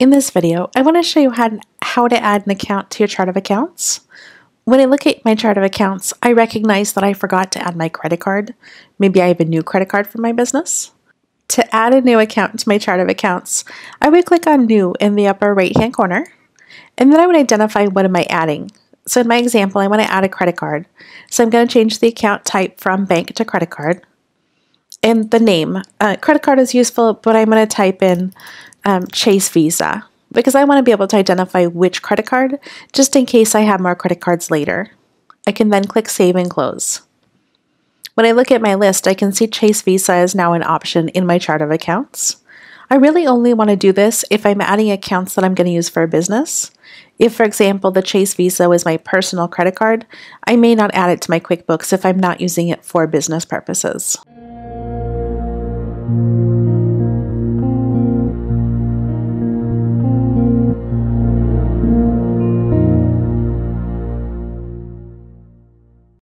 In this video, I want to show you how, to add an account to your chart of accounts. When I look at my chart of accounts, I recognize that I forgot to add my credit card. Maybe I have a new credit card for my business. To add a new account to my chart of accounts, I would click on New in the upper right hand corner, and then I would identify what am I adding. So in my example, I want to add a credit card. So I'm going to change the account type from bank to credit card. And the name. Uh, credit card is useful, but I'm going to type in um, Chase Visa because I want to be able to identify which credit card just in case I have more credit cards later. I can then click Save and Close. When I look at my list, I can see Chase Visa is now an option in my chart of accounts. I really only want to do this if I'm adding accounts that I'm going to use for a business. If, for example, the Chase Visa was my personal credit card, I may not add it to my QuickBooks if I'm not using it for business purposes.